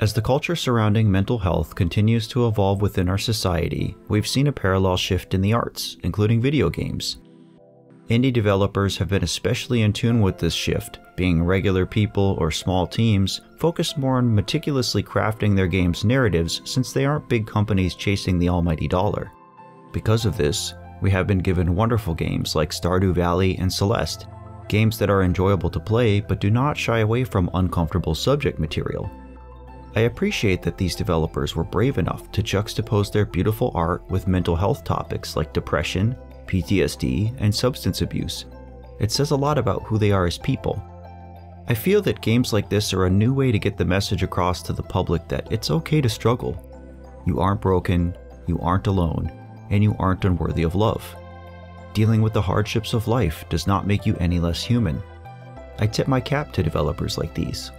As the culture surrounding mental health continues to evolve within our society, we've seen a parallel shift in the arts, including video games. Indie developers have been especially in tune with this shift, being regular people or small teams focused more on meticulously crafting their games' narratives since they aren't big companies chasing the almighty dollar. Because of this, we have been given wonderful games like Stardew Valley and Celeste, games that are enjoyable to play but do not shy away from uncomfortable subject material. I appreciate that these developers were brave enough to juxtapose their beautiful art with mental health topics like depression, PTSD, and substance abuse. It says a lot about who they are as people. I feel that games like this are a new way to get the message across to the public that it's okay to struggle. You aren't broken, you aren't alone, and you aren't unworthy of love. Dealing with the hardships of life does not make you any less human. I tip my cap to developers like these.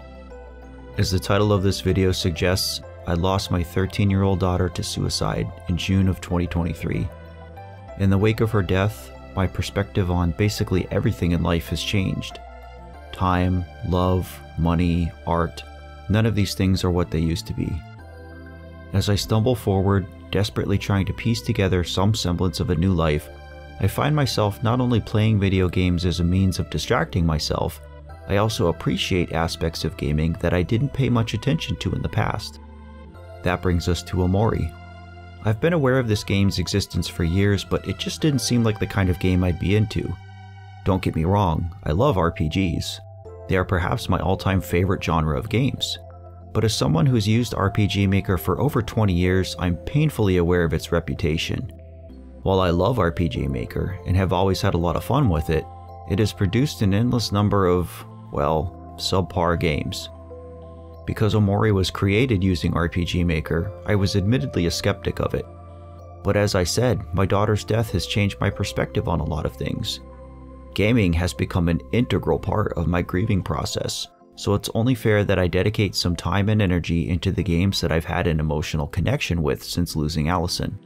As the title of this video suggests, I lost my 13 year old daughter to suicide in June of 2023. In the wake of her death, my perspective on basically everything in life has changed. Time, love, money, art, none of these things are what they used to be. As I stumble forward, desperately trying to piece together some semblance of a new life, I find myself not only playing video games as a means of distracting myself, I also appreciate aspects of gaming that I didn't pay much attention to in the past. That brings us to Omori. I've been aware of this game's existence for years, but it just didn't seem like the kind of game I'd be into. Don't get me wrong, I love RPGs. They are perhaps my all time favorite genre of games. But as someone who's used RPG Maker for over 20 years, I'm painfully aware of its reputation. While I love RPG Maker and have always had a lot of fun with it, it has produced an endless number of, well, subpar games. Because Omori was created using RPG Maker, I was admittedly a skeptic of it. But as I said, my daughter's death has changed my perspective on a lot of things. Gaming has become an integral part of my grieving process, so it's only fair that I dedicate some time and energy into the games that I've had an emotional connection with since losing Allison.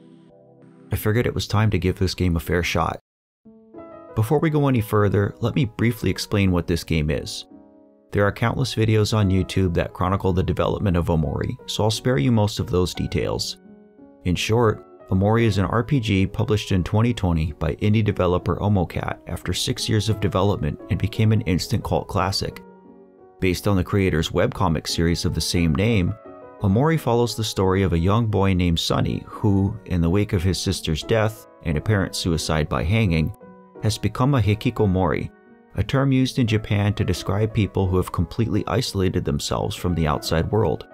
I figured it was time to give this game a fair shot. Before we go any further, let me briefly explain what this game is. There are countless videos on YouTube that chronicle the development of Omori, so I'll spare you most of those details. In short, Omori is an RPG published in 2020 by indie developer Omocat after six years of development and became an instant cult classic. Based on the creator's webcomic series of the same name, Omori follows the story of a young boy named Sunny who, in the wake of his sister's death and apparent suicide by hanging, has become a hikikomori, a term used in Japan to describe people who have completely isolated themselves from the outside world.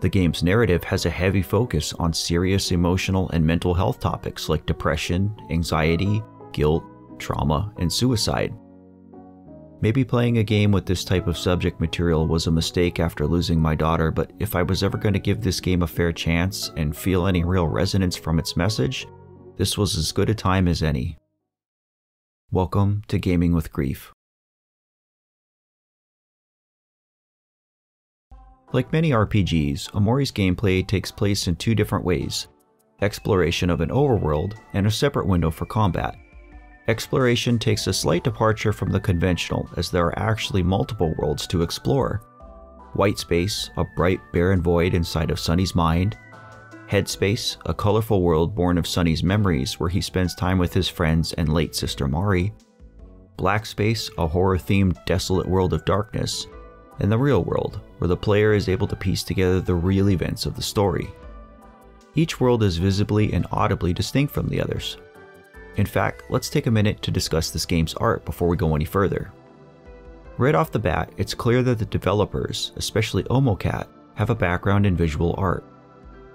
The game's narrative has a heavy focus on serious emotional and mental health topics like depression, anxiety, guilt, trauma, and suicide. Maybe playing a game with this type of subject material was a mistake after losing my daughter, but if I was ever going to give this game a fair chance and feel any real resonance from its message, this was as good a time as any. Welcome to Gaming with Grief. Like many RPGs, Omori's gameplay takes place in two different ways exploration of an overworld and a separate window for combat. Exploration takes a slight departure from the conventional, as there are actually multiple worlds to explore. White space, a bright, barren void inside of Sunny's mind, Headspace, a colorful world born of Sunny's memories where he spends time with his friends and late sister Mari. Black Space, a horror themed desolate world of darkness. And the real world, where the player is able to piece together the real events of the story. Each world is visibly and audibly distinct from the others. In fact, let's take a minute to discuss this game's art before we go any further. Right off the bat, it's clear that the developers, especially Omocat, have a background in visual art.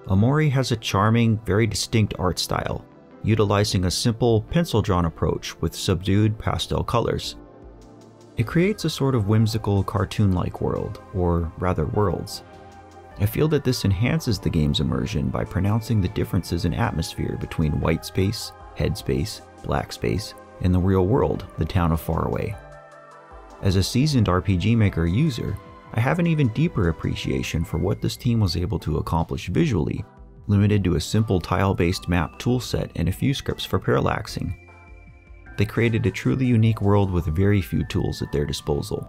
Omori has a charming, very distinct art style, utilizing a simple pencil drawn approach with subdued pastel colors. It creates a sort of whimsical cartoon like world, or rather worlds. I feel that this enhances the game's immersion by pronouncing the differences in atmosphere between white space, headspace, black space, and the real world, the town of Faraway. As a seasoned RPG Maker user, I have an even deeper appreciation for what this team was able to accomplish visually, limited to a simple tile-based map toolset and a few scripts for parallaxing. They created a truly unique world with very few tools at their disposal.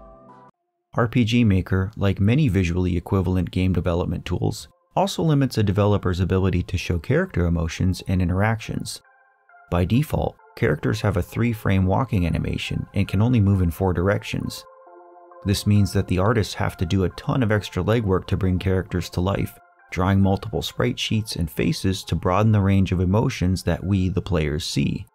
RPG Maker, like many visually equivalent game development tools, also limits a developer's ability to show character emotions and interactions. By default, characters have a three frame walking animation and can only move in four directions. This means that the artists have to do a ton of extra legwork to bring characters to life, drawing multiple sprite sheets and faces to broaden the range of emotions that we, the players, see.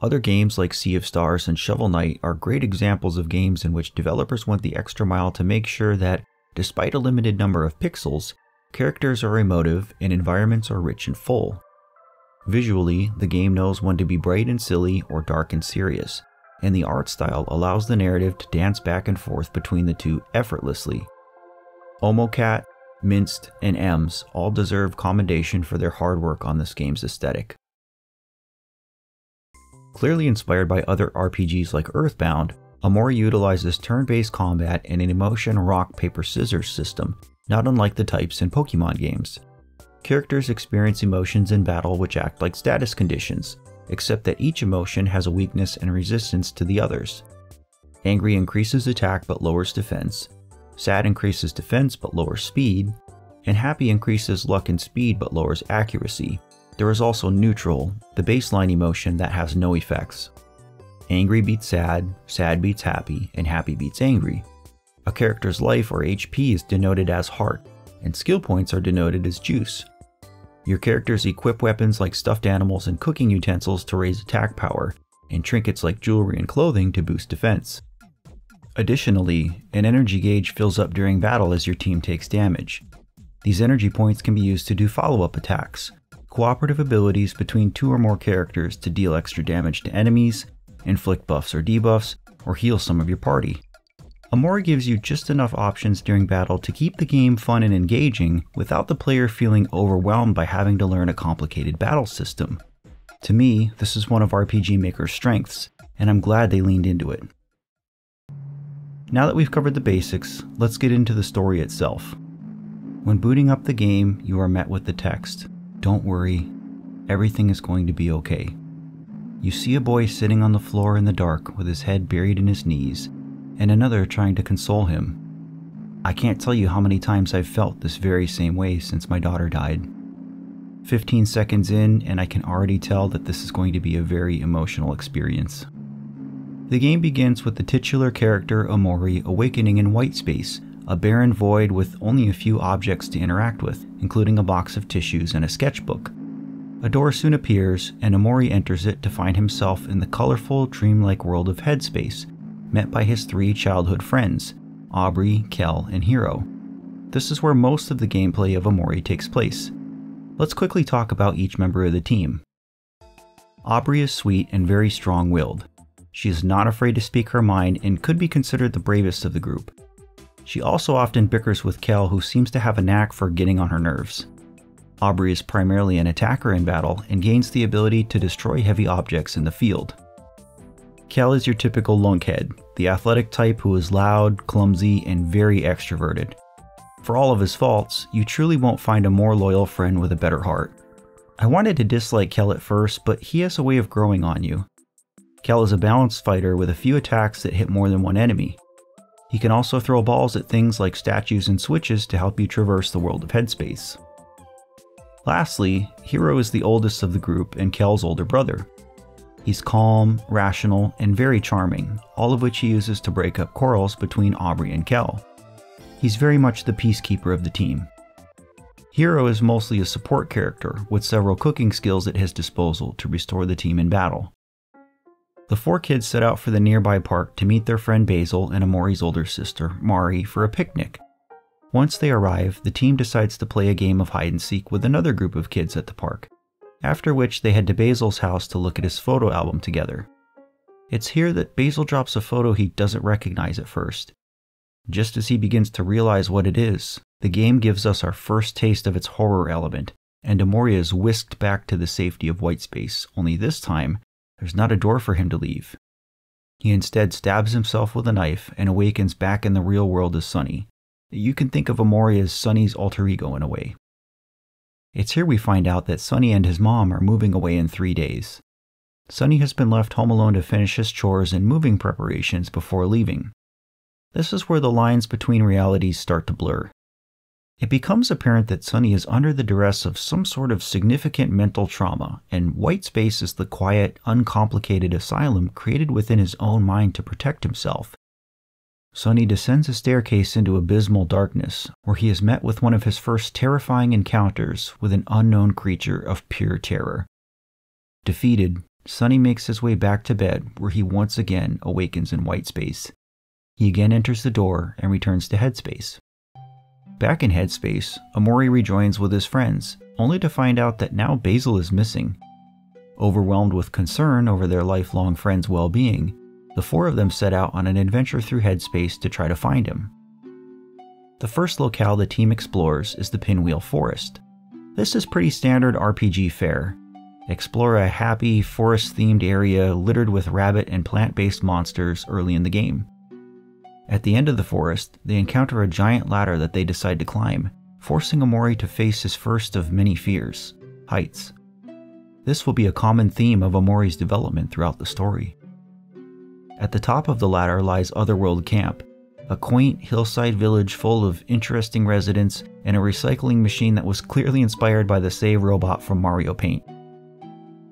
Other games like Sea of Stars and Shovel Knight are great examples of games in which developers went the extra mile to make sure that, despite a limited number of pixels, characters are emotive and environments are rich and full. Visually, the game knows when to be bright and silly or dark and serious, and the art style allows the narrative to dance back and forth between the two effortlessly. Omocat, Minst, and Ems all deserve commendation for their hard work on this game's aesthetic. Clearly inspired by other RPGs like Earthbound, Omori utilizes turn-based combat and an emotion rock paper scissors system, not unlike the types in Pokemon games. Characters experience emotions in battle which act like status conditions, except that each emotion has a weakness and resistance to the others. Angry increases attack but lowers defense, sad increases defense but lowers speed, and happy increases luck and speed but lowers accuracy, there is also neutral, the baseline emotion that has no effects. Angry beats sad, sad beats happy, and happy beats angry. A character's life or HP is denoted as heart, and skill points are denoted as juice. Your characters equip weapons like stuffed animals and cooking utensils to raise attack power, and trinkets like jewelry and clothing to boost defense. Additionally, an energy gauge fills up during battle as your team takes damage. These energy points can be used to do follow-up attacks, cooperative abilities between two or more characters to deal extra damage to enemies, inflict buffs or debuffs, or heal some of your party. Omori gives you just enough options during battle to keep the game fun and engaging without the player feeling overwhelmed by having to learn a complicated battle system. To me, this is one of RPG Maker's strengths, and I'm glad they leaned into it. Now that we've covered the basics, let's get into the story itself. When booting up the game, you are met with the text don't worry, everything is going to be okay. You see a boy sitting on the floor in the dark with his head buried in his knees, and another trying to console him. I can't tell you how many times I've felt this very same way since my daughter died. 15 seconds in, and I can already tell that this is going to be a very emotional experience. The game begins with the titular character Omori awakening in white space a barren void with only a few objects to interact with, including a box of tissues and a sketchbook. A door soon appears, and Omori enters it to find himself in the colorful, dreamlike world of Headspace, met by his three childhood friends Aubrey, Kel, and Hero. This is where most of the gameplay of Omori takes place. Let's quickly talk about each member of the team. Aubrey is sweet and very strong willed. She is not afraid to speak her mind and could be considered the bravest of the group. She also often bickers with Kel, who seems to have a knack for getting on her nerves. Aubrey is primarily an attacker in battle and gains the ability to destroy heavy objects in the field. Kel is your typical lunkhead, the athletic type who is loud, clumsy, and very extroverted. For all of his faults, you truly won't find a more loyal friend with a better heart. I wanted to dislike Kel at first, but he has a way of growing on you. Kel is a balanced fighter with a few attacks that hit more than one enemy, he can also throw balls at things like statues and switches to help you traverse the world of Headspace. Lastly, Hero is the oldest of the group and Kel's older brother. He's calm, rational, and very charming, all of which he uses to break up quarrels between Aubrey and Kel. He's very much the peacekeeper of the team. Hero is mostly a support character, with several cooking skills at his disposal to restore the team in battle. The four kids set out for the nearby park to meet their friend Basil and Omori's older sister, Mari, for a picnic. Once they arrive, the team decides to play a game of hide and seek with another group of kids at the park, after which they head to Basil's house to look at his photo album together. It's here that Basil drops a photo he doesn't recognize at first. Just as he begins to realize what it is, the game gives us our first taste of its horror element, and Omori is whisked back to the safety of white space, only this time, there's not a door for him to leave. He instead stabs himself with a knife and awakens back in the real world as Sunny. You can think of Omori as Sunny's alter ego in a way. It's here we find out that Sunny and his mom are moving away in three days. Sunny has been left home alone to finish his chores and moving preparations before leaving. This is where the lines between realities start to blur. It becomes apparent that Sunny is under the duress of some sort of significant mental trauma, and White Space is the quiet, uncomplicated asylum created within his own mind to protect himself. Sunny descends a staircase into abysmal darkness, where he is met with one of his first terrifying encounters with an unknown creature of pure terror. Defeated, Sunny makes his way back to bed, where he once again awakens in white space. He again enters the door and returns to Headspace. Back in Headspace, Omori rejoins with his friends, only to find out that now Basil is missing. Overwhelmed with concern over their lifelong friend's well being, the four of them set out on an adventure through Headspace to try to find him. The first locale the team explores is the Pinwheel Forest. This is pretty standard RPG fare. Explore a happy, forest themed area littered with rabbit and plant based monsters early in the game. At the end of the forest, they encounter a giant ladder that they decide to climb, forcing Omori to face his first of many fears heights. This will be a common theme of Omori's development throughout the story. At the top of the ladder lies Otherworld Camp, a quaint hillside village full of interesting residents and a recycling machine that was clearly inspired by the Save robot from Mario Paint.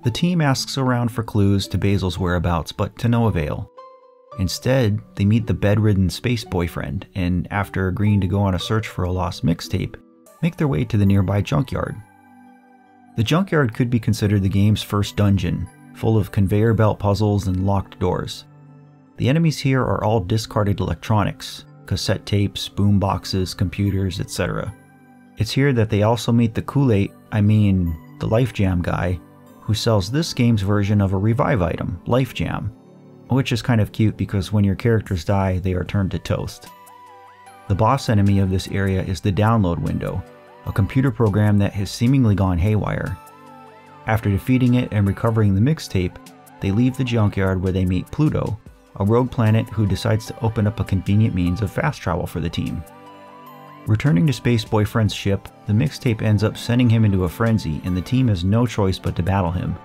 The team asks around for clues to Basil's whereabouts, but to no avail. Instead, they meet the bedridden space boyfriend, and after agreeing to go on a search for a lost mixtape, make their way to the nearby junkyard. The junkyard could be considered the game's first dungeon, full of conveyor belt puzzles and locked doors. The enemies here are all discarded electronics cassette tapes, boom boxes, computers, etc. It's here that they also meet the Kool-Aid, I mean, the Life Jam guy, who sells this game's version of a revive item, Life Jam, which is kind of cute because when your characters die, they are turned to toast. The boss enemy of this area is the download window, a computer program that has seemingly gone haywire. After defeating it and recovering the mixtape, they leave the junkyard where they meet Pluto, a rogue planet who decides to open up a convenient means of fast travel for the team. Returning to Space Boyfriend's ship, the mixtape ends up sending him into a frenzy, and the team has no choice but to battle him.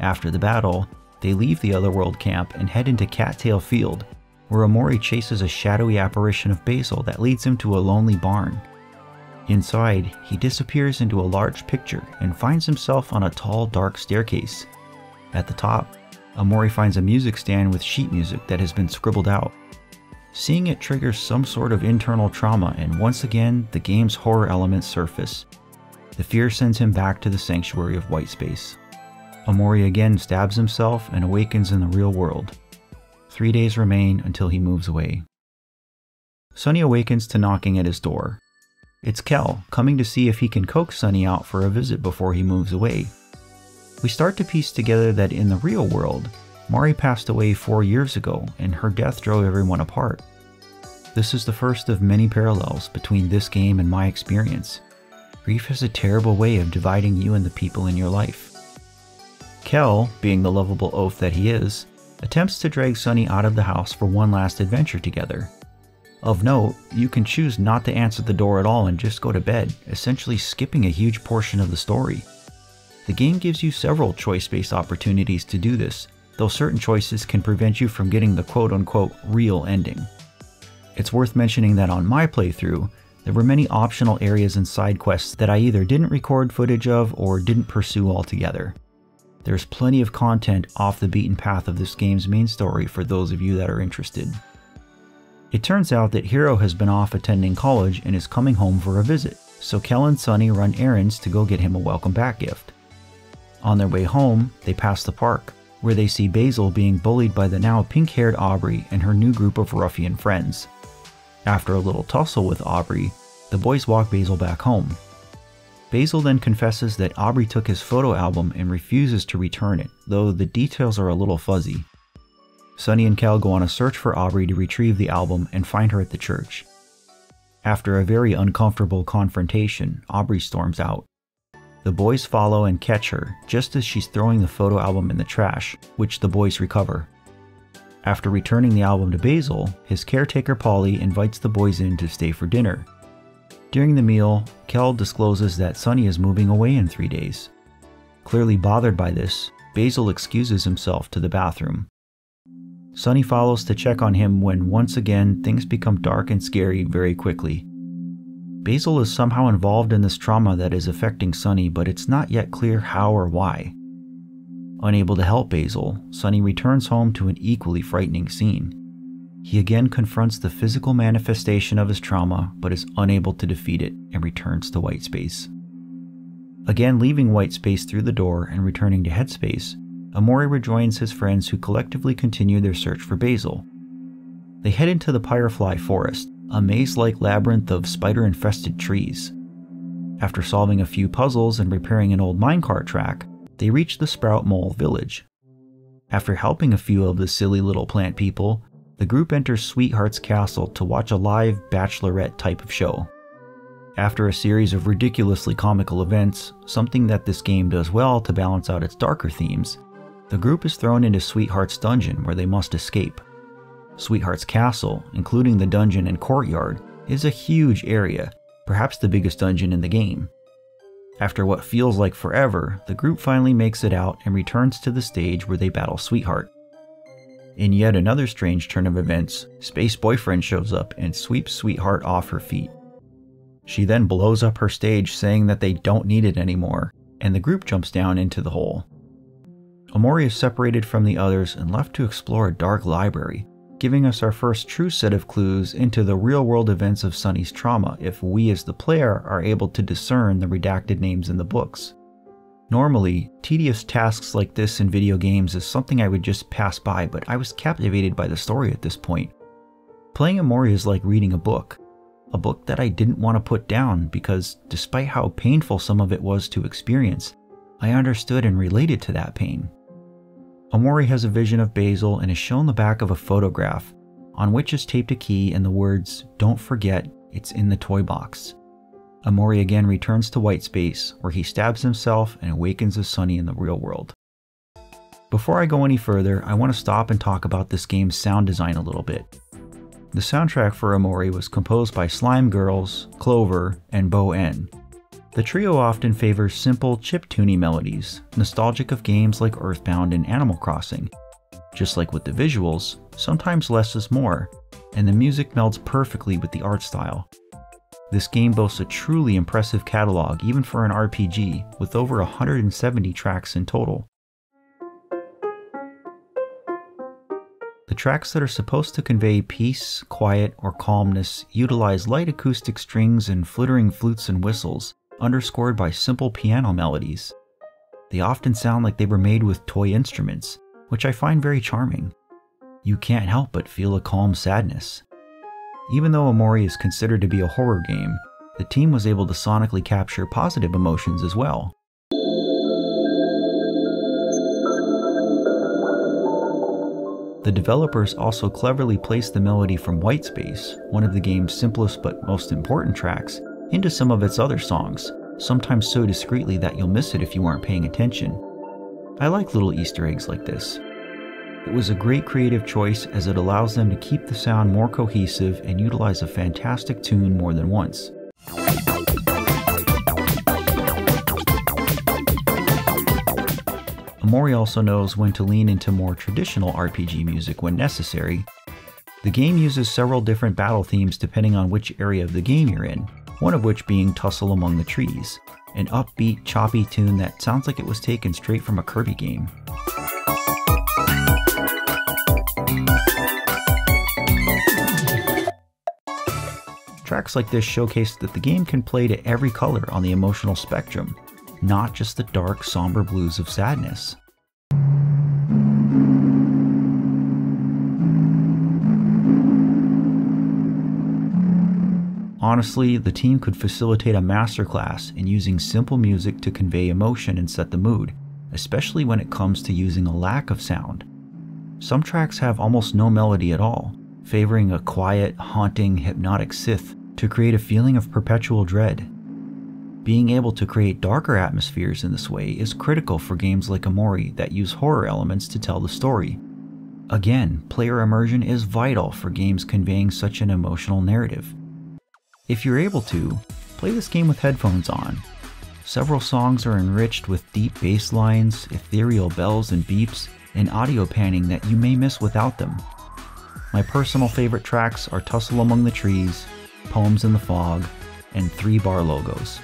After the battle, they leave the Otherworld camp and head into Cattail Field, where Omori chases a shadowy apparition of Basil that leads him to a lonely barn. Inside, he disappears into a large picture and finds himself on a tall, dark staircase. At the top, Omori finds a music stand with sheet music that has been scribbled out. Seeing it triggers some sort of internal trauma, and once again, the game's horror elements surface. The fear sends him back to the sanctuary of white space. Omori again stabs himself and awakens in the real world. Three days remain until he moves away. Sunny awakens to knocking at his door. It's Kel, coming to see if he can coax Sunny out for a visit before he moves away. We start to piece together that in the real world, Mari passed away four years ago and her death drove everyone apart. This is the first of many parallels between this game and my experience. Grief has a terrible way of dividing you and the people in your life. Kel, being the lovable oaf that he is, attempts to drag Sunny out of the house for one last adventure together. Of note, you can choose not to answer the door at all and just go to bed, essentially skipping a huge portion of the story. The game gives you several choice-based opportunities to do this, though certain choices can prevent you from getting the quote-unquote real ending. It's worth mentioning that on my playthrough, there were many optional areas and side quests that I either didn't record footage of or didn't pursue altogether. There's plenty of content off the beaten path of this game's main story for those of you that are interested. It turns out that Hero has been off attending college and is coming home for a visit, so Kel and Sunny run errands to go get him a welcome back gift. On their way home, they pass the park, where they see Basil being bullied by the now pink haired Aubrey and her new group of ruffian friends. After a little tussle with Aubrey, the boys walk Basil back home. Basil then confesses that Aubrey took his photo album and refuses to return it, though the details are a little fuzzy. Sunny and Kel go on a search for Aubrey to retrieve the album and find her at the church. After a very uncomfortable confrontation, Aubrey storms out. The boys follow and catch her just as she's throwing the photo album in the trash, which the boys recover. After returning the album to Basil, his caretaker Polly invites the boys in to stay for dinner. During the meal, Kel discloses that Sunny is moving away in three days. Clearly bothered by this, Basil excuses himself to the bathroom. Sunny follows to check on him when once again things become dark and scary very quickly. Basil is somehow involved in this trauma that is affecting Sunny, but it's not yet clear how or why. Unable to help Basil, Sunny returns home to an equally frightening scene. He again confronts the physical manifestation of his trauma, but is unable to defeat it and returns to Whitespace. Again, leaving Whitespace through the door and returning to Headspace, Omori rejoins his friends who collectively continue their search for Basil. They head into the Pyrefly Forest, a maze like labyrinth of spider infested trees. After solving a few puzzles and repairing an old minecart track, they reach the Sprout Mole village. After helping a few of the silly little plant people, the group enters Sweetheart's castle to watch a live bachelorette type of show. After a series of ridiculously comical events, something that this game does well to balance out its darker themes, the group is thrown into Sweetheart's dungeon where they must escape. Sweetheart's castle, including the dungeon and courtyard, is a huge area, perhaps the biggest dungeon in the game. After what feels like forever, the group finally makes it out and returns to the stage where they battle Sweetheart. In yet another strange turn of events, Space Boyfriend shows up and sweeps Sweetheart off her feet. She then blows up her stage saying that they don't need it anymore, and the group jumps down into the hole. Omori is separated from the others and left to explore a dark library, giving us our first true set of clues into the real world events of Sunny's trauma if we as the player are able to discern the redacted names in the books. Normally, tedious tasks like this in video games is something I would just pass by, but I was captivated by the story at this point. Playing Omori is like reading a book, a book that I didn't want to put down because, despite how painful some of it was to experience, I understood and related to that pain. Omori has a vision of Basil and is shown the back of a photograph, on which is taped a key and the words, Don't forget, it's in the toy box. Omori again returns to Whitespace, where he stabs himself and awakens as Sunny in the real world. Before I go any further, I want to stop and talk about this game's sound design a little bit. The soundtrack for Omori was composed by Slime Girls, Clover, and Bo En. The trio often favors simple, chip-tuny melodies, nostalgic of games like Earthbound and Animal Crossing. Just like with the visuals, sometimes less is more, and the music melds perfectly with the art style. This game boasts a truly impressive catalog even for an RPG, with over 170 tracks in total. The tracks that are supposed to convey peace, quiet, or calmness utilize light acoustic strings and flittering flutes and whistles, underscored by simple piano melodies. They often sound like they were made with toy instruments, which I find very charming. You can't help but feel a calm sadness. Even though Omori is considered to be a horror game, the team was able to sonically capture positive emotions as well. The developers also cleverly placed the melody from Whitespace, one of the game's simplest but most important tracks, into some of its other songs, sometimes so discreetly that you'll miss it if you aren't paying attention. I like little Easter eggs like this. It was a great creative choice as it allows them to keep the sound more cohesive and utilize a fantastic tune more than once. Omori also knows when to lean into more traditional RPG music when necessary. The game uses several different battle themes depending on which area of the game you're in, one of which being Tussle Among the Trees, an upbeat, choppy tune that sounds like it was taken straight from a Kirby game. Tracks like this showcase that the game can play to every color on the emotional spectrum, not just the dark, somber blues of sadness. Honestly, the team could facilitate a masterclass in using simple music to convey emotion and set the mood, especially when it comes to using a lack of sound. Some tracks have almost no melody at all, favoring a quiet, haunting, hypnotic synth to create a feeling of perpetual dread. Being able to create darker atmospheres in this way is critical for games like Omori that use horror elements to tell the story. Again, player immersion is vital for games conveying such an emotional narrative. If you're able to, play this game with headphones on. Several songs are enriched with deep bass lines, ethereal bells and beeps, and audio panning that you may miss without them. My personal favorite tracks are Tussle Among the Trees, Poems in the Fog, and Three Bar Logos.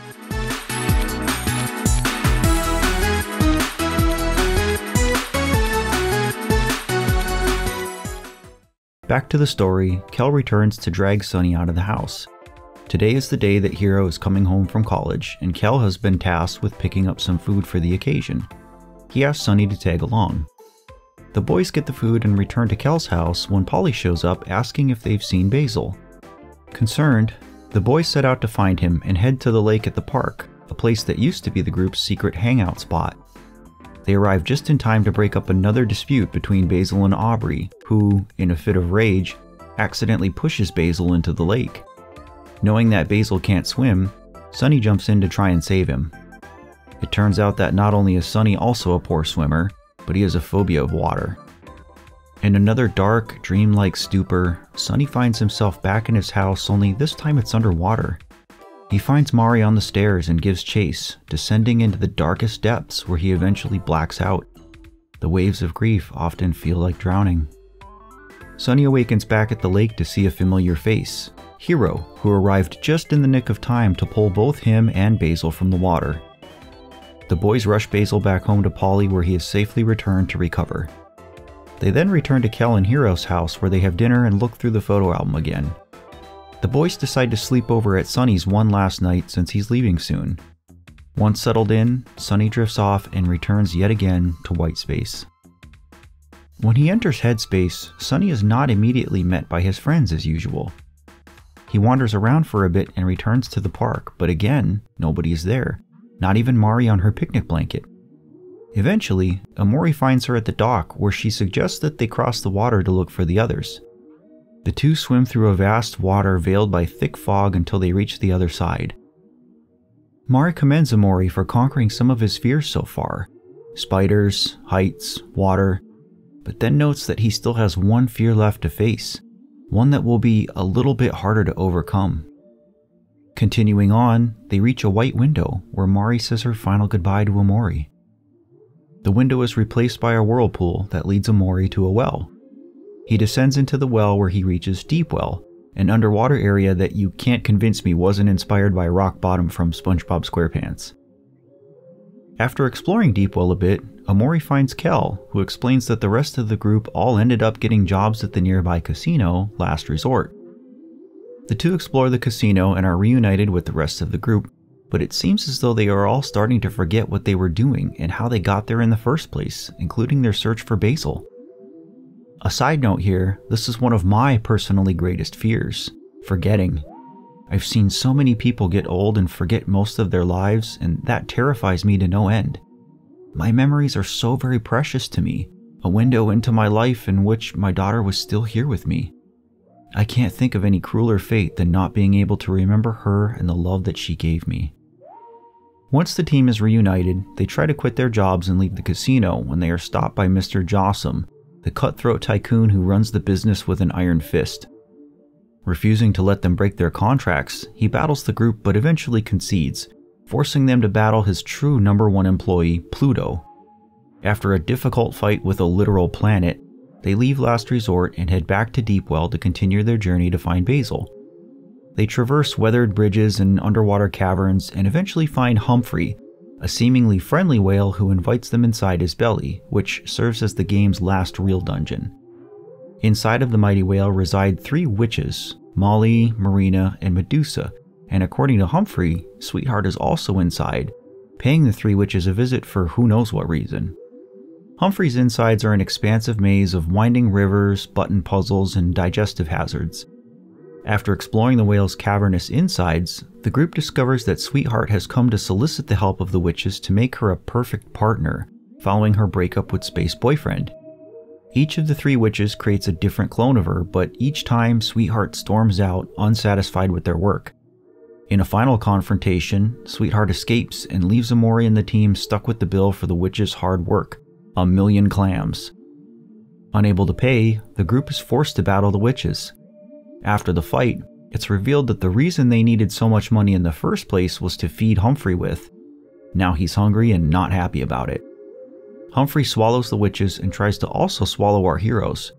Back to the story, Kel returns to drag Sunny out of the house. Today is the day that Hero is coming home from college, and Kel has been tasked with picking up some food for the occasion. He asks Sunny to tag along. The boys get the food and return to Kel's house when Polly shows up asking if they've seen Basil. Concerned, the boys set out to find him and head to the lake at the park, a place that used to be the group's secret hangout spot. They arrive just in time to break up another dispute between Basil and Aubrey, who, in a fit of rage, accidentally pushes Basil into the lake. Knowing that Basil can't swim, Sunny jumps in to try and save him. It turns out that not only is Sunny also a poor swimmer, but he has a phobia of water. In another dark, dreamlike stupor, Sunny finds himself back in his house, only this time it's underwater. He finds Mari on the stairs and gives chase, descending into the darkest depths where he eventually blacks out. The waves of grief often feel like drowning. Sunny awakens back at the lake to see a familiar face, Hero, who arrived just in the nick of time to pull both him and Basil from the water. The boys rush Basil back home to Polly where he is safely returned to recover. They then return to Kel and Hero's house where they have dinner and look through the photo album again. The boys decide to sleep over at Sunny's one last night since he's leaving soon. Once settled in, Sunny drifts off and returns yet again to Whitespace. When he enters Headspace, Sunny is not immediately met by his friends as usual. He wanders around for a bit and returns to the park, but again, nobody is there, not even Mari on her picnic blanket. Eventually, Omori finds her at the dock where she suggests that they cross the water to look for the others. The two swim through a vast water veiled by thick fog until they reach the other side. Mari commends Omori for conquering some of his fears so far spiders, heights, water, but then notes that he still has one fear left to face, one that will be a little bit harder to overcome. Continuing on, they reach a white window where Mari says her final goodbye to Omori. The window is replaced by a whirlpool that leads Omori to a well. He descends into the well where he reaches Deep Well, an underwater area that you can't convince me wasn't inspired by Rock Bottom from SpongeBob SquarePants. After exploring Deepwell a bit, Omori finds Kel, who explains that the rest of the group all ended up getting jobs at the nearby casino, Last Resort. The two explore the casino and are reunited with the rest of the group, but it seems as though they are all starting to forget what they were doing and how they got there in the first place, including their search for Basil. A side note here this is one of my personally greatest fears forgetting. I've seen so many people get old and forget most of their lives, and that terrifies me to no end. My memories are so very precious to me, a window into my life in which my daughter was still here with me. I can't think of any crueler fate than not being able to remember her and the love that she gave me. Once the team is reunited, they try to quit their jobs and leave the casino when they are stopped by Mr. Jawsum, the cutthroat tycoon who runs the business with an iron fist. Refusing to let them break their contracts, he battles the group but eventually concedes, forcing them to battle his true number one employee, Pluto. After a difficult fight with a literal planet, they leave Last Resort and head back to Deepwell to continue their journey to find Basil. They traverse weathered bridges and underwater caverns and eventually find Humphrey, a seemingly friendly whale who invites them inside his belly, which serves as the game's last real dungeon. Inside of the mighty whale reside three witches Molly, Marina, and Medusa, and according to Humphrey, Sweetheart is also inside, paying the three witches a visit for who knows what reason. Humphrey's insides are an expansive maze of winding rivers, button puzzles, and digestive hazards. After exploring the whale's cavernous insides, the group discovers that Sweetheart has come to solicit the help of the witches to make her a perfect partner, following her breakup with Space Boyfriend. Each of the three witches creates a different clone of her, but each time Sweetheart storms out, unsatisfied with their work. In a final confrontation, Sweetheart escapes and leaves Omori and the team stuck with the bill for the witches' hard work a million clams. Unable to pay, the group is forced to battle the witches. After the fight, it's revealed that the reason they needed so much money in the first place was to feed Humphrey with. Now he's hungry and not happy about it. Humphrey swallows the witches and tries to also swallow our heroes.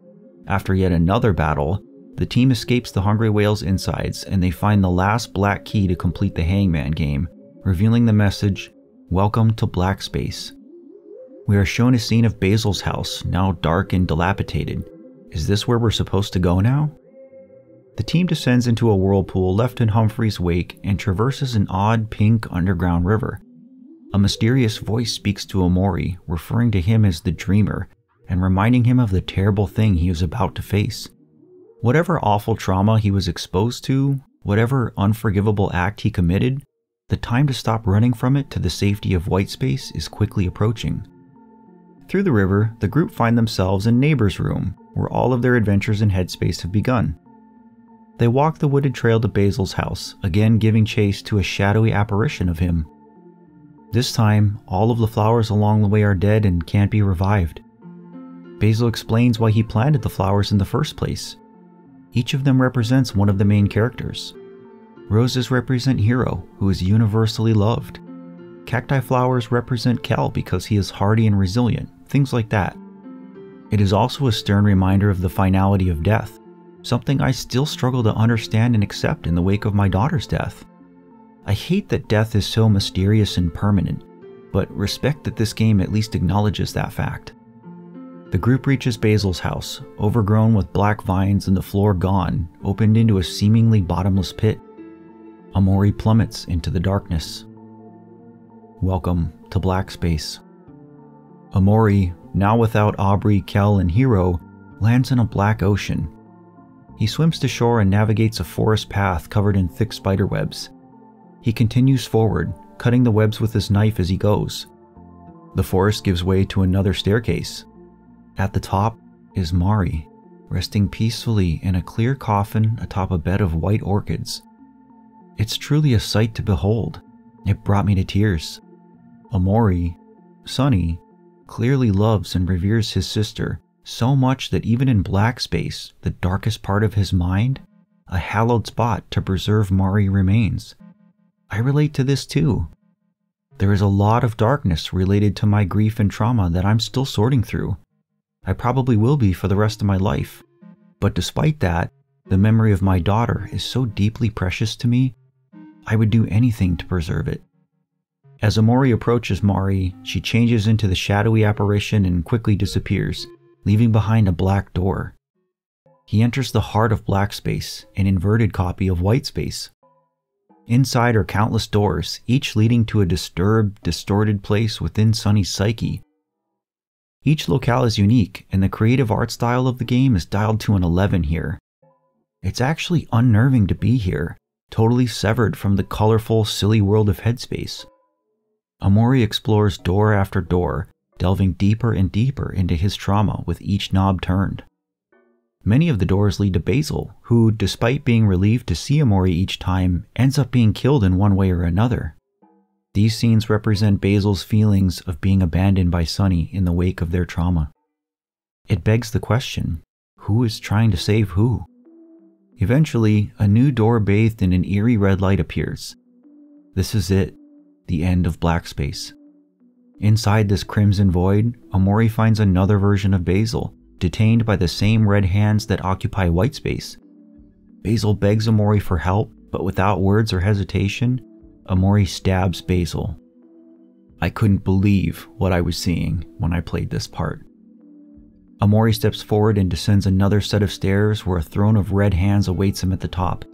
After yet another battle, the team escapes the hungry whale's insides and they find the last black key to complete the Hangman game, revealing the message Welcome to Black Space. We are shown a scene of Basil's house, now dark and dilapidated. Is this where we're supposed to go now? The team descends into a whirlpool left in Humphrey's wake and traverses an odd pink underground river. A mysterious voice speaks to Omori, referring to him as the Dreamer and reminding him of the terrible thing he was about to face. Whatever awful trauma he was exposed to, whatever unforgivable act he committed, the time to stop running from it to the safety of white space is quickly approaching. Through the river, the group find themselves in Neighbor's room, where all of their adventures in Headspace have begun. They walk the wooded trail to Basil's house, again giving chase to a shadowy apparition of him. This time, all of the flowers along the way are dead and can't be revived. Basil explains why he planted the flowers in the first place. Each of them represents one of the main characters. Roses represent Hero, who is universally loved. Cacti flowers represent Kel because he is hardy and resilient, things like that. It is also a stern reminder of the finality of death, something I still struggle to understand and accept in the wake of my daughter's death. I hate that death is so mysterious and permanent, but respect that this game at least acknowledges that fact. The group reaches Basil's house, overgrown with black vines and the floor gone, opened into a seemingly bottomless pit. Omori plummets into the darkness. Welcome to Black Space. Omori, now without Aubrey, Kel, and Hero, lands in a black ocean. He swims to shore and navigates a forest path covered in thick spider webs. He continues forward, cutting the webs with his knife as he goes. The forest gives way to another staircase. At the top is Mari, resting peacefully in a clear coffin atop a bed of white orchids. It's truly a sight to behold. It brought me to tears. Omori, Sunny, clearly loves and reveres his sister so much that even in black space, the darkest part of his mind, a hallowed spot to preserve Mari remains. I relate to this too. There is a lot of darkness related to my grief and trauma that I'm still sorting through. I probably will be for the rest of my life. But despite that, the memory of my daughter is so deeply precious to me I would do anything to preserve it. As Omori approaches Mari, she changes into the shadowy apparition and quickly disappears, leaving behind a black door. He enters the heart of black space, an inverted copy of white space. Inside are countless doors, each leading to a disturbed, distorted place within Sunny's psyche. Each locale is unique, and the creative art style of the game is dialed to an 11 here. It's actually unnerving to be here, totally severed from the colorful, silly world of Headspace. Omori explores door after door, delving deeper and deeper into his trauma with each knob turned. Many of the doors lead to Basil, who, despite being relieved to see Omori each time, ends up being killed in one way or another. These scenes represent Basil's feelings of being abandoned by Sunny in the wake of their trauma. It begs the question who is trying to save who? Eventually, a new door bathed in an eerie red light appears. This is it, the end of black space. Inside this crimson void, Omori finds another version of Basil, detained by the same red hands that occupy white space. Basil begs Omori for help, but without words or hesitation, Omori stabs Basil. I couldn't believe what I was seeing when I played this part. Omori steps forward and descends another set of stairs where a throne of red hands awaits him at the top.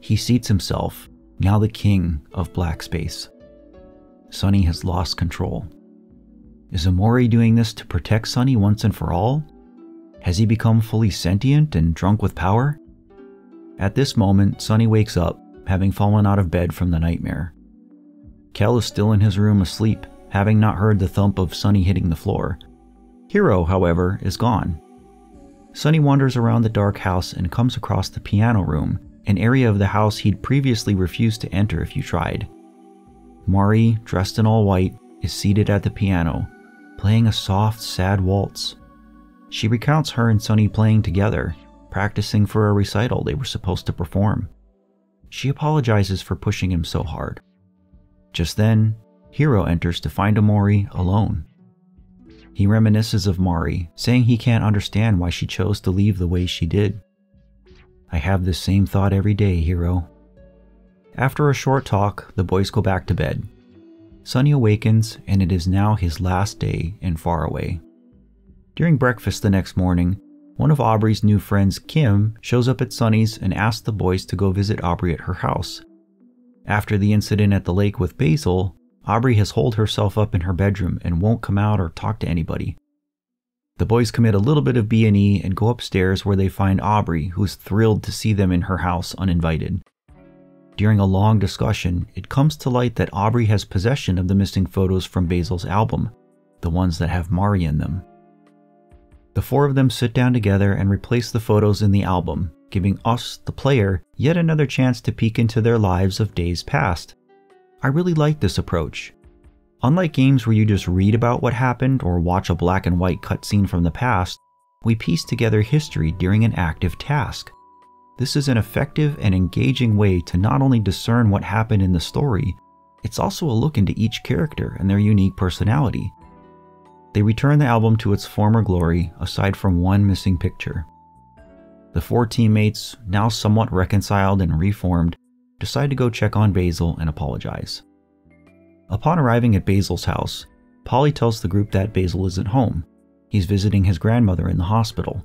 He seats himself, now the king of black space. Sunny has lost control. Is Omori doing this to protect Sunny once and for all? Has he become fully sentient and drunk with power? At this moment, Sunny wakes up, having fallen out of bed from the nightmare. Kel is still in his room asleep, having not heard the thump of Sunny hitting the floor, Hero, however, is gone. Sunny wanders around the dark house and comes across the piano room, an area of the house he'd previously refused to enter if you tried. Mari, dressed in all white, is seated at the piano, playing a soft, sad waltz. She recounts her and Sunny playing together, practicing for a recital they were supposed to perform. She apologizes for pushing him so hard. Just then, Hero enters to find Omori alone. he reminisces of Mari, saying he can't understand why she chose to leave the way she did. I have this same thought every day, hero. After a short talk, the boys go back to bed. Sunny awakens, and it is now his last day in Faraway. During breakfast the next morning, one of Aubrey's new friends, Kim, shows up at Sunny's and asks the boys to go visit Aubrey at her house. After the incident at the lake with Basil, Aubrey has holed herself up in her bedroom and won't come out or talk to anybody. The boys commit a little bit of B&E and go upstairs where they find Aubrey, who's thrilled to see them in her house uninvited. During a long discussion, it comes to light that Aubrey has possession of the missing photos from Basil's album, the ones that have Mari in them. The four of them sit down together and replace the photos in the album, giving us, the player, yet another chance to peek into their lives of days past. I really like this approach. Unlike games where you just read about what happened or watch a black and white cutscene from the past, we piece together history during an active task. This is an effective and engaging way to not only discern what happened in the story, it's also a look into each character and their unique personality. They return the album to its former glory, aside from one missing picture. The four teammates, now somewhat reconciled and reformed, decide to go check on Basil and apologize. Upon arriving at Basil's house, Polly tells the group that Basil isn't home. He's visiting his grandmother in the hospital.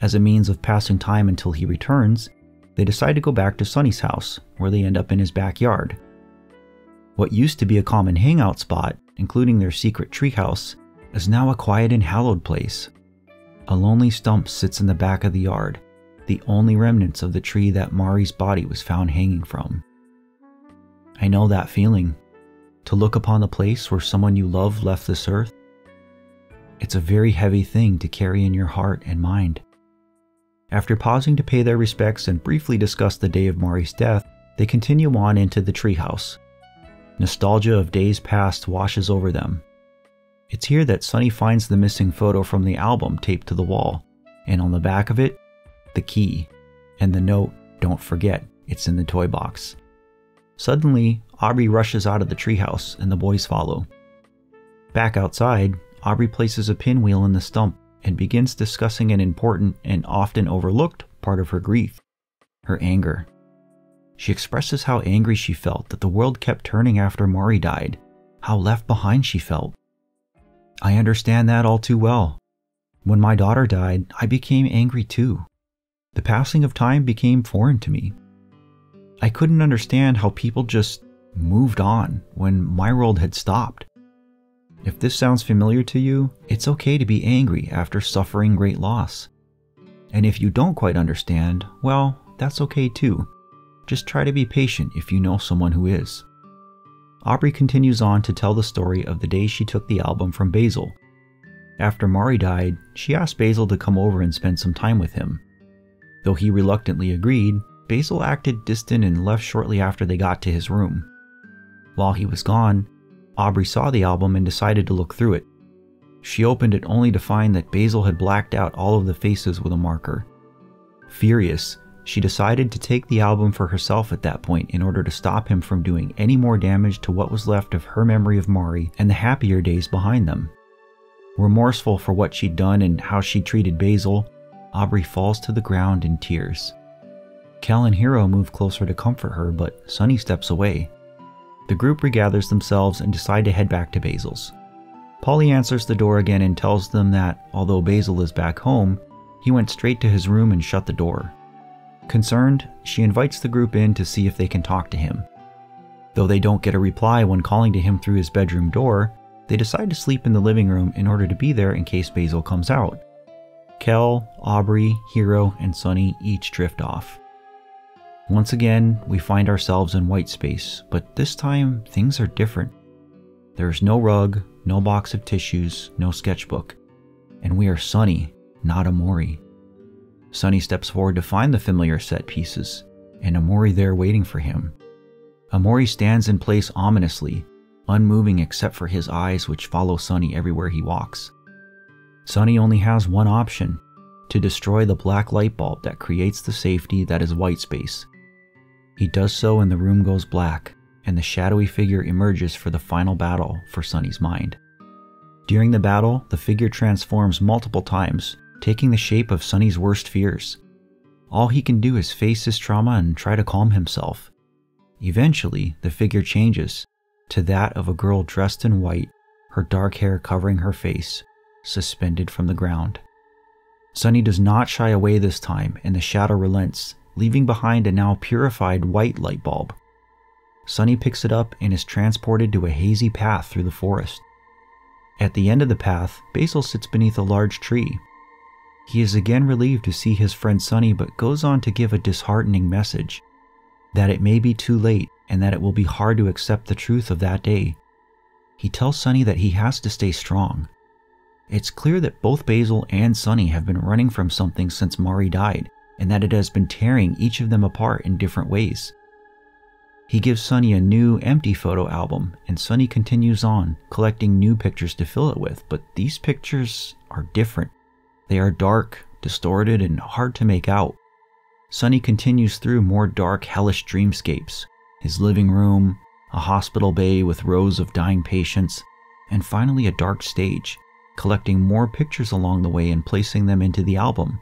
As a means of passing time until he returns, they decide to go back to Sunny's house, where they end up in his backyard. What used to be a common hangout spot, including their secret treehouse, is now a quiet and hallowed place. A lonely stump sits in the back of the yard, the only remnants of the tree that Mari's body was found hanging from. I know that feeling. To look upon the place where someone you love left this earth. It's a very heavy thing to carry in your heart and mind. After pausing to pay their respects and briefly discuss the day of Mari's death, they continue on into the treehouse. Nostalgia of days past washes over them. It's here that Sunny finds the missing photo from the album taped to the wall, and on the back of it, the key, and the note, don't forget, it's in the toy box. Suddenly, Aubrey rushes out of the treehouse and the boys follow. Back outside, Aubrey places a pinwheel in the stump and begins discussing an important and often overlooked part of her grief her anger. She expresses how angry she felt that the world kept turning after Mari died, how left behind she felt. I understand that all too well. When my daughter died, I became angry too. The passing of time became foreign to me. I couldn't understand how people just moved on when my world had stopped. If this sounds familiar to you, it's okay to be angry after suffering great loss. And if you don't quite understand, well, that's okay too. Just try to be patient if you know someone who is. Aubrey continues on to tell the story of the day she took the album from Basil. After Mari died, she asked Basil to come over and spend some time with him. Though he reluctantly agreed, Basil acted distant and left shortly after they got to his room. While he was gone, Aubrey saw the album and decided to look through it. She opened it only to find that Basil had blacked out all of the faces with a marker. Furious, she decided to take the album for herself at that point in order to stop him from doing any more damage to what was left of her memory of Mari and the happier days behind them. Remorseful for what she'd done and how she treated Basil, Aubrey falls to the ground in tears. Kel and Hero move closer to comfort her, but Sunny steps away. The group regathers themselves and decide to head back to Basil's. Polly answers the door again and tells them that, although Basil is back home, he went straight to his room and shut the door. Concerned, she invites the group in to see if they can talk to him. Though they don't get a reply when calling to him through his bedroom door, they decide to sleep in the living room in order to be there in case Basil comes out. Kel, Aubrey, Hero, and Sunny each drift off. Once again, we find ourselves in white space, but this time things are different. There's no rug, no box of tissues, no sketchbook, and we are Sunny, not Omori. Sunny steps forward to find the familiar set pieces, and Omori there waiting for him. Omori stands in place ominously, unmoving except for his eyes which follow Sunny everywhere he walks. Sunny only has one option to destroy the black light bulb that creates the safety that is white space. He does so and the room goes black, and the shadowy figure emerges for the final battle for Sunny's mind. During the battle, the figure transforms multiple times, taking the shape of Sunny's worst fears. All he can do is face his trauma and try to calm himself. Eventually, the figure changes to that of a girl dressed in white, her dark hair covering her face, suspended from the ground. Sunny does not shy away this time, and the shadow relents, leaving behind a now purified white light bulb. Sunny picks it up and is transported to a hazy path through the forest. At the end of the path, Basil sits beneath a large tree. He is again relieved to see his friend Sunny, but goes on to give a disheartening message that it may be too late and that it will be hard to accept the truth of that day. He tells Sunny that he has to stay strong. It's clear that both Basil and Sunny have been running from something since Mari died, and that it has been tearing each of them apart in different ways. He gives Sunny a new, empty photo album, and Sunny continues on, collecting new pictures to fill it with, but these pictures are different. They are dark, distorted, and hard to make out. Sunny continues through more dark, hellish dreamscapes his living room, a hospital bay with rows of dying patients, and finally a dark stage, collecting more pictures along the way and placing them into the album.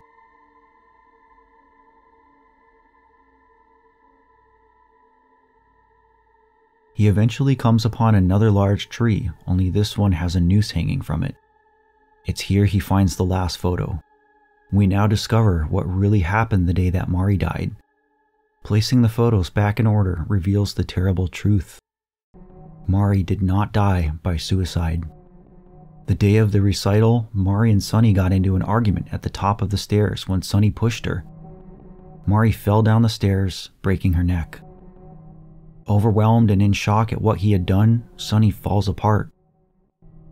He eventually comes upon another large tree, only this one has a noose hanging from it. It's here he finds the last photo. We now discover what really happened the day that Mari died. Placing the photos back in order reveals the terrible truth. Mari did not die by suicide. The day of the recital, Mari and Sunny got into an argument at the top of the stairs when Sunny pushed her. Mari fell down the stairs, breaking her neck. Overwhelmed and in shock at what he had done, Sunny falls apart.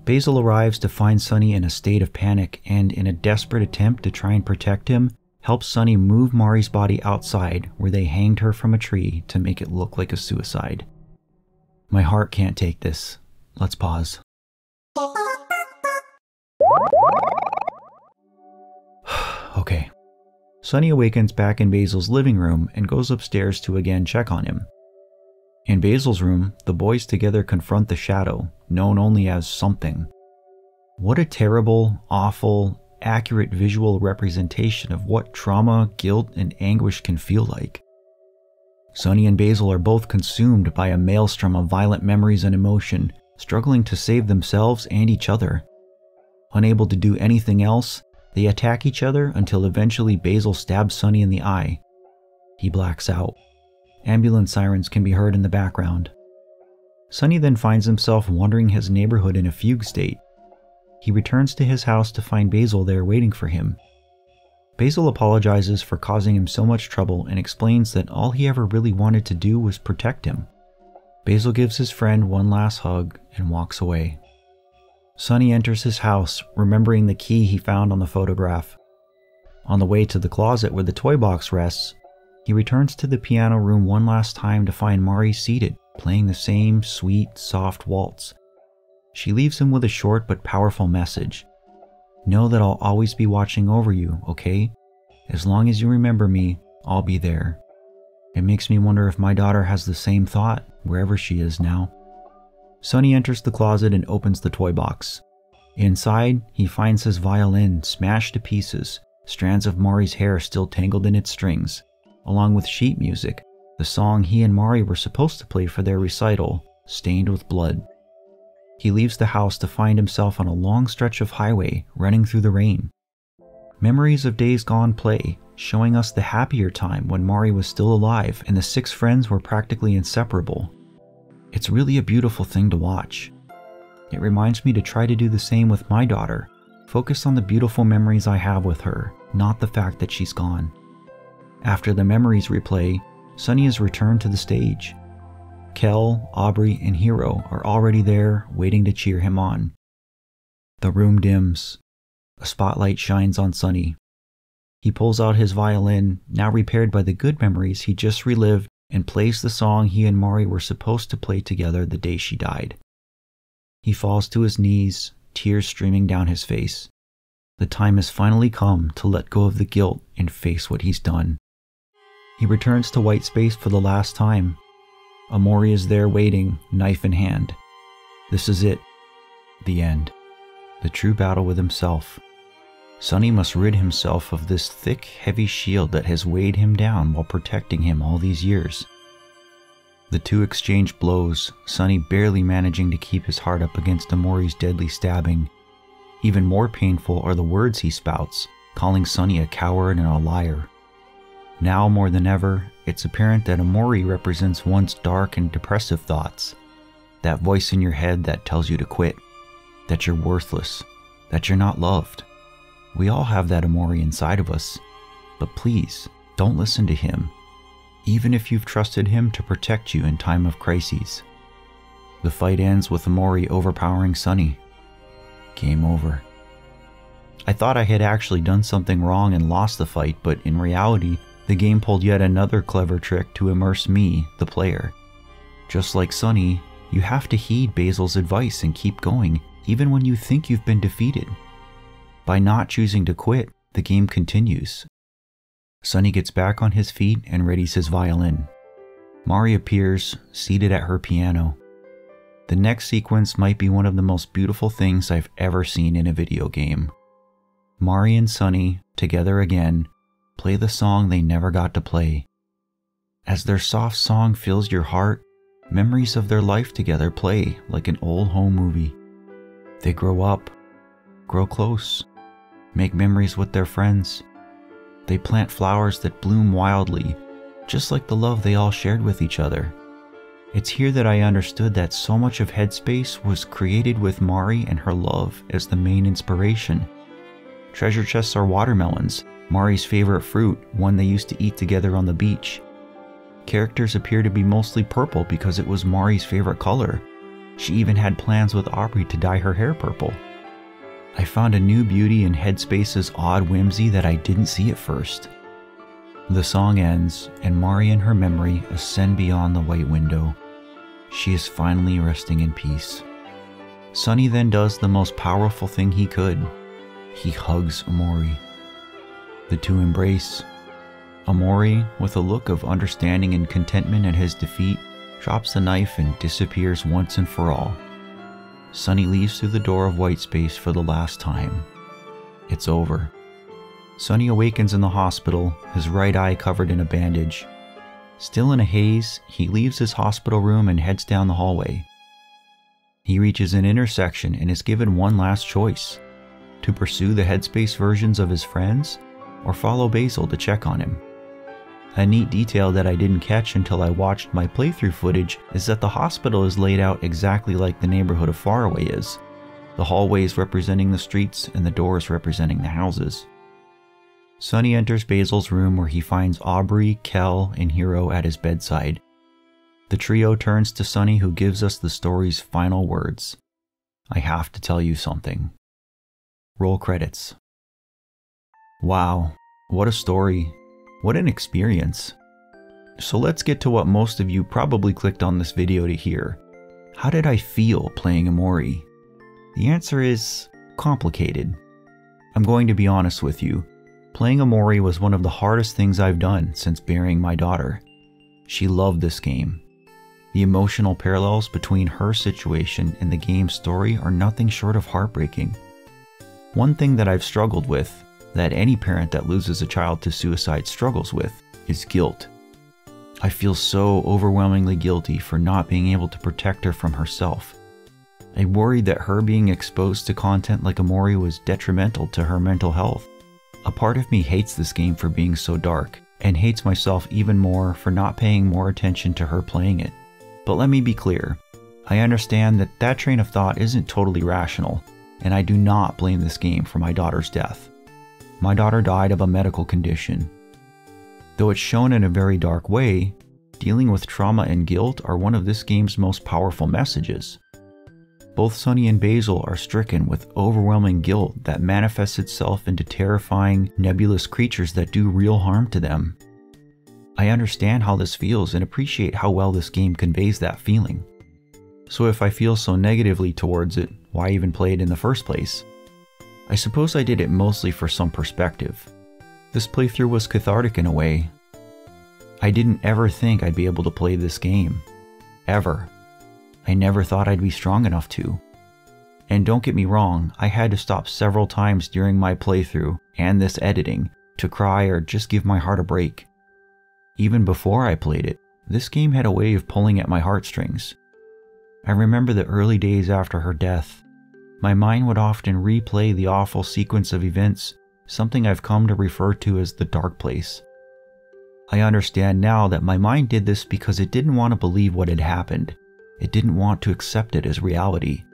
Basil arrives to find Sunny in a state of panic and, in a desperate attempt to try and protect him, helps Sunny move Mari's body outside where they hanged her from a tree to make it look like a suicide. My heart can't take this. Let's pause. okay. Sunny awakens back in Basil's living room and goes upstairs to again check on him. In Basil's room, the boys together confront the shadow, known only as something. What a terrible, awful, accurate visual representation of what trauma, guilt, and anguish can feel like. Sunny and Basil are both consumed by a maelstrom of violent memories and emotion, struggling to save themselves and each other. Unable to do anything else, they attack each other until eventually Basil stabs Sunny in the eye. He blacks out. Ambulance sirens can be heard in the background. Sunny then finds himself wandering his neighborhood in a fugue state. He returns to his house to find Basil there waiting for him. Basil apologizes for causing him so much trouble and explains that all he ever really wanted to do was protect him. Basil gives his friend one last hug and walks away. Sunny enters his house, remembering the key he found on the photograph. On the way to the closet where the toy box rests, he returns to the piano room one last time to find Mari seated, playing the same sweet, soft waltz. She leaves him with a short but powerful message. Know that I'll always be watching over you, okay? As long as you remember me, I'll be there. It makes me wonder if my daughter has the same thought, wherever she is now. Sunny enters the closet and opens the toy box. Inside, he finds his violin smashed to pieces, strands of Mari's hair still tangled in its strings along with sheet music, the song he and Mari were supposed to play for their recital, Stained with Blood. He leaves the house to find himself on a long stretch of highway running through the rain. Memories of days gone play, showing us the happier time when Mari was still alive and the six friends were practically inseparable. It's really a beautiful thing to watch. It reminds me to try to do the same with my daughter, focus on the beautiful memories I have with her, not the fact that she's gone. After the memories replay, Sunny is returned to the stage. Kel, Aubrey, and Hero are already there, waiting to cheer him on. The room dims. A spotlight shines on Sunny. He pulls out his violin, now repaired by the good memories he just relived, and plays the song he and Mari were supposed to play together the day she died. He falls to his knees, tears streaming down his face. The time has finally come to let go of the guilt and face what he's done. He returns to white space for the last time. Omori is there waiting, knife in hand. This is it. The end. the true battle with himself. Sunny must rid himself of this thick, heavy shield that has weighed him down while protecting him all these years. The two exchange blows, Sunny barely managing to keep his heart up against Omori's deadly stabbing. Even more painful are the words he spouts, calling Sunny a coward and a liar. Now more than ever, it's apparent that Omori represents once dark and depressive thoughts. That voice in your head that tells you to quit, that you're worthless, that you're not loved. We all have that Omori inside of us. But please, don't listen to him, even if you've trusted him to protect you in time of crises. The fight ends with Omori overpowering Sunny. Game over. I thought I had actually done something wrong and lost the fight, but in reality, the game pulled yet another clever trick to immerse me, the player. Just like Sunny, you have to heed Basil's advice and keep going, even when you think you've been defeated. By not choosing to quit, the game continues. Sunny gets back on his feet and readies his violin. Mari appears, seated at her piano. The next sequence might be one of the most beautiful things I've ever seen in a video game. Mari and Sunny, together again, play the song they never got to play. As their soft song fills your heart, memories of their life together play like an old home movie. They grow up, grow close, make memories with their friends. They plant flowers that bloom wildly, just like the love they all shared with each other. It's here that I understood that so much of Headspace was created with Mari and her love as the main inspiration. Treasure chests are watermelons, Mari's favorite fruit, one they used to eat together on the beach. Characters appear to be mostly purple because it was Mari's favorite color. She even had plans with Aubrey to dye her hair purple. I found a new beauty in Headspace's odd whimsy that I didn't see at first. The song ends, and Mari and her memory ascend beyond the white window. She is finally resting in peace. Sunny then does the most powerful thing he could he hugs Omori. The two embrace. Omori, with a look of understanding and contentment at his defeat, drops the knife and disappears once and for all. Sunny leaves through the door of white space for the last time. It's over. Sunny awakens in the hospital, his right eye covered in a bandage. Still in a haze, he leaves his hospital room and heads down the hallway. He reaches an intersection and is given one last choice to pursue the headspace versions of his friends or follow Basil to check on him. A neat detail that I didn't catch until I watched my playthrough footage is that the hospital is laid out exactly like the neighborhood of Faraway is, the hallways representing the streets and the doors representing the houses. Sunny enters Basil's room where he finds Aubrey, Kel, and Hero at his bedside. The trio turns to Sunny who gives us the story's final words. I have to tell you something. Roll credits. Wow, what a story. What an experience. So let's get to what most of you probably clicked on this video to hear. How did I feel playing Omori? The answer is complicated. I'm going to be honest with you. Playing Omori was one of the hardest things I've done since burying my daughter. She loved this game. The emotional parallels between her situation and the game's story are nothing short of heartbreaking. One thing that I've struggled with that any parent that loses a child to suicide struggles with is guilt. I feel so overwhelmingly guilty for not being able to protect her from herself. I worried that her being exposed to content like Omori was detrimental to her mental health. A part of me hates this game for being so dark, and hates myself even more for not paying more attention to her playing it. But let me be clear I understand that that train of thought isn't totally rational, and I do not blame this game for my daughter's death my daughter died of a medical condition. Though it's shown in a very dark way, dealing with trauma and guilt are one of this game's most powerful messages. Both Sunny and Basil are stricken with overwhelming guilt that manifests itself into terrifying, nebulous creatures that do real harm to them. I understand how this feels and appreciate how well this game conveys that feeling. So if I feel so negatively towards it, why even play it in the first place? I suppose I did it mostly for some perspective. This playthrough was cathartic in a way. I didn't ever think I'd be able to play this game. Ever. I never thought I'd be strong enough to. And don't get me wrong, I had to stop several times during my playthrough and this editing to cry or just give my heart a break. Even before I played it, this game had a way of pulling at my heartstrings. I remember the early days after her death. My mind would often replay the awful sequence of events, something I've come to refer to as the dark place. I understand now that my mind did this because it didn't want to believe what had happened. It didn't want to accept it as reality.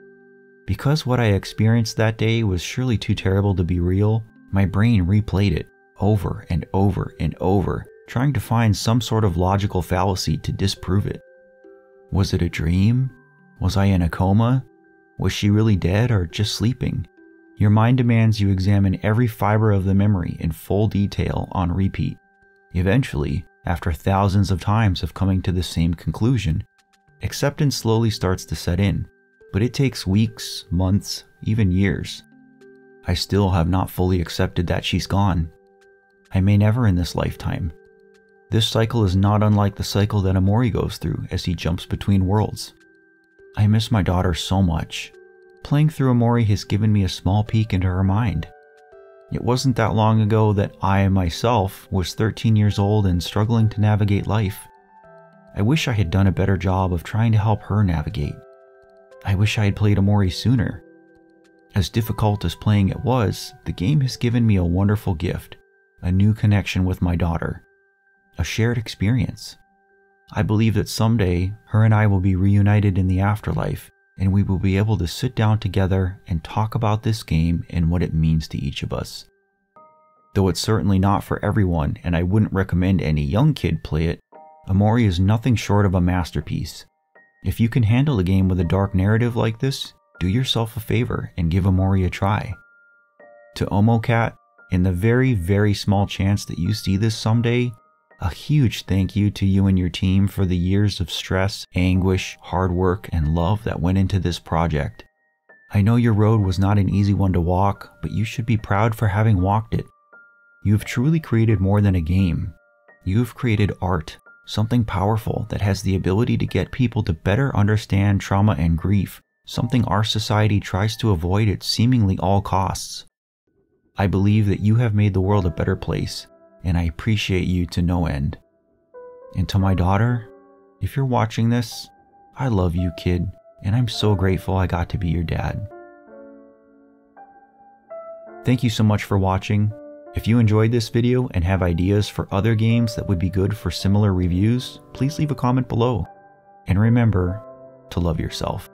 Because what I experienced that day was surely too terrible to be real, my brain replayed it over and over and over, trying to find some sort of logical fallacy to disprove it. Was it a dream? Was I in a coma? Was she really dead or just sleeping? Your mind demands you examine every fiber of the memory in full detail on repeat. Eventually, after thousands of times of coming to the same conclusion, acceptance slowly starts to set in, but it takes weeks, months, even years. I still have not fully accepted that she's gone. I may never in this lifetime. This cycle is not unlike the cycle that Omori goes through as he jumps between worlds. I miss my daughter so much. Playing through Omori has given me a small peek into her mind. It wasn't that long ago that I myself was 13 years old and struggling to navigate life. I wish I had done a better job of trying to help her navigate. I wish I had played Omori sooner. As difficult as playing it was, the game has given me a wonderful gift a new connection with my daughter, a shared experience. I believe that someday her and I will be reunited in the afterlife and we will be able to sit down together and talk about this game and what it means to each of us. Though it's certainly not for everyone, and I wouldn't recommend any young kid play it, Omori is nothing short of a masterpiece. If you can handle a game with a dark narrative like this, do yourself a favor and give Omori a try. To Omocat, in the very, very small chance that you see this someday, a huge thank you to you and your team for the years of stress, anguish, hard work, and love that went into this project. I know your road was not an easy one to walk, but you should be proud for having walked it. You have truly created more than a game. You have created art, something powerful that has the ability to get people to better understand trauma and grief, something our society tries to avoid at seemingly all costs. I believe that you have made the world a better place, and I appreciate you to no end. And to my daughter, if you're watching this, I love you, kid, and I'm so grateful I got to be your dad. Thank you so much for watching. If you enjoyed this video and have ideas for other games that would be good for similar reviews, please leave a comment below. And remember to love yourself.